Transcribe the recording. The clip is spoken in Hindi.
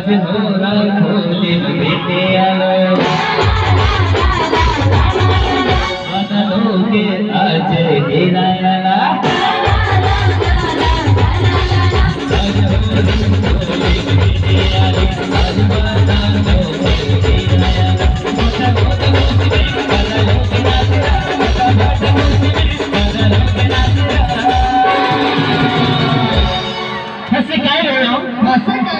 राजहोरा खोले बेटे आलो लोगे आज गिरायाला हसे काय रे हो? हसे काय रे यो हसे